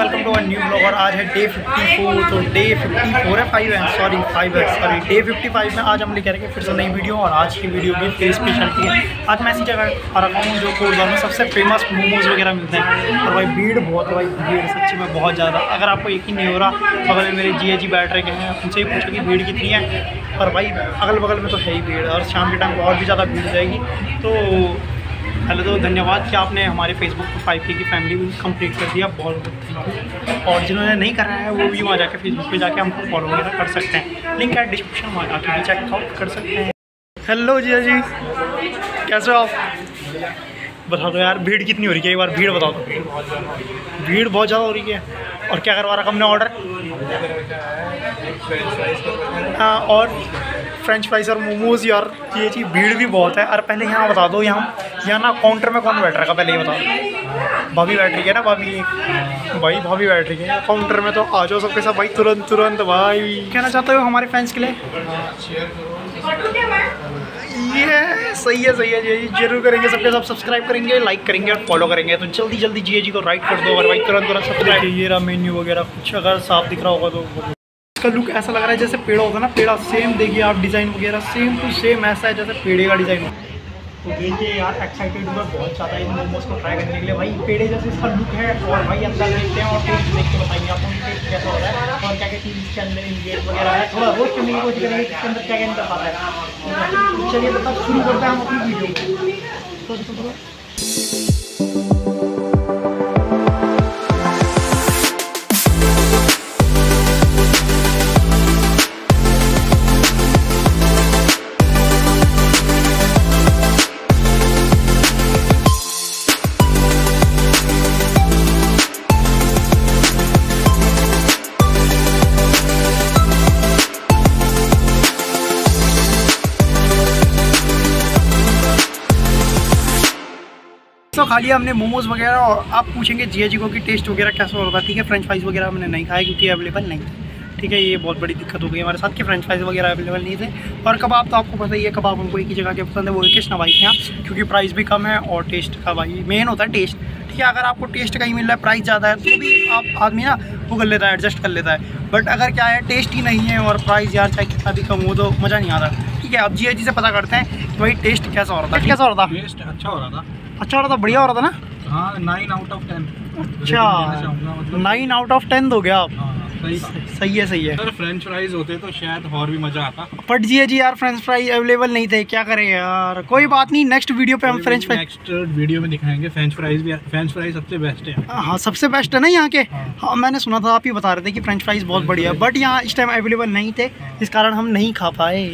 Day 54 तो day 54 है five है सॉरी फाइव है सॉरी डे 55 में आज हम लेकर आएँगे फिर से नई वीडियो और आज की वीडियो की फिर स्पेशलिटी है। आज मैं ऐसी जगह आ रखा हूँ जो कोरबा में सबसे फ़ेमस मोमोज़ वगैरह मिलते हैं। और भाई भीड़ बहुत है भाई, भीड़ सच्ची में बहुत ज़्यादा। अगर आपको यकीन नहीं हो रहा बगल में मेरे जी जी बैठ रहे हैं, उनसे ही पूछो कि भीड़ कितनी है। और भाई अगल बगल में तो है ही भीड़ और शाम के टाइम और भी ज़्यादा भीड़ हो जाएगी। तो तो धन्यवाद कि आपने हमारे फेसबुक पर फाइव के फैमिली भी कंप्लीट कर दिया। बहुत और जिन्होंने नहीं करा है, वो भी वहाँ जाके फेसबुक पे जाके हमको फॉलो वगैरह कर सकते हैं। लिंक है डिस्क्रिप्शन में आके भी चेकआउट कर सकते हैं। हेलो जी जी। कैसे हो आप? बता दो यार, भीड़ कितनी हो रही है? एक बार भीड़ बताओ तो भीड़ बहुत ज़्यादा हो रही है। और क्या करवा रखा हमने ऑर्डर हाँ और फ्रेंच फ्राइज और मोमोज यार, ये चीज़ भीड़ भी बहुत है। और पहले यहाँ बता दो, यहाँ यहाँ ना काउंटर में कौन बैठ रहा है? पहले ये बताओ। भाभी बैठ रही है ना, भाभी? भाई, भाभी बैठ रही है। काउंटर में तो आ जाओ सबके साथ, भाई तुरंत तुरंत भाई। कहना चाहते हो हमारे फैंस के लिए? ये सही है सही है, जी जी। ज़रूर करेंगे सबके सब सब्सक्राइब करेंगे लाइक करेंगे और फॉलो करेंगे। तो जल्दी जल्दी जी को राइट कर दो, और भाई तुरंत तुरंत सब्सक्राइब ये रहा मेन्यू वगैरह। कुछ अगर साफ़ दिख रहा होगा तो इसका लुक ऐसा लग रहा है जैसे पेड़ा होगा ना पेड़ा सेम देखिए आप डिज़ाइन वगैरह सेम टू सेम ऐसा है जैसे पेड़े का डिज़ाइन हो। तो देखिए यार एक्साइटेड हूँ मैं बहुत ज़्यादा इन मोमोज को ट्राई करने के लिए। भाई पेड़े जैसे इसका लुक है और भाई अंदर देखते हैं और टेस्ट देख के बताइए आपको टेस्ट कैसा हो रहा है और क्या क्या चीज़ इसके अंदर इंग्रेड वगैरह है। थोड़ा रोस्ट करने की कोशिश करेंगे इसके अंदर क्या क्या अंदर आता है। चलिए बताओ शुरू करते हैं हम अपनी वीडियो तो। तो खा लिया हमने मोमोज वगैरह और आप पूछेंगे जिया जी को कि टेस्ट वगैरह कैसा हो रहा था ठीक है? फ्रेंच फ्राइज़ वगैरह हमने नहीं खाया क्योंकि अवेलेबल नहीं थे। ठीक है ये बहुत बड़ी दिक्कत हो गई हमारे साथ कि फ्रेंच फ्राइज़ वगैरह अवेलेबल नहीं थे। और कबाब तो आपको पता ही है कबाब हमको एक ही जगह के पसंद है वो कृष्णा भाई के यहाँ क्योंकि प्राइस भी कम है और टेस्ट का भाई मेन होता है टेस्ट ठीक है अगर आपको टेस्ट कहीं मिल रहा है प्राइस ज़्यादा है तो भी आप आदमी ना वो कर लेता है एडजस्ट कर लेता है। बट अगर क्या है टेस्ट ही नहीं है और प्राइस यार चाहे कितना भी कम हो तो मज़ा नहीं आता। ठीक है अब जी जी से पता करते हैं कि भाई टेस्ट कैसा हो रहा था कैसा हो रहा था? टेस्ट अच्छा हो रहा था। अच्छा हो रहा था बढ़िया हो रहा था ना? हाँ नाइन आउट ऑफ़ टेन अच्छा नाइन आउट ऑफ़ टेन दो गया आप? सही सही है सही है। सर फ्रेंच फ्राइज होते तो शायद और भी मज़ा आता। बट जी जी यार फ्रेंच फ्राई अवेलेबल नहीं थे क्या करें यार? कोई बात नहीं नेक्स्ट वीडियो पे हम फ्रेंच फ्राई नेक्स्ट वीडियो में दिखाएँगे फ्रेंच फ्राइज भी फ्रेंच फ्राइज सबसे बेस्ट है। हाँ सबसे बेस्ट है ना यहाँ के? हाँ। हाँ मैंने सुना था आप ही बता रहे थे कि फ्रेंच फ्राइज बहुत बढ़िया बट यहाँ इस टाइम अवेलेबल नहीं थे इस कारण हम नहीं खा पाए।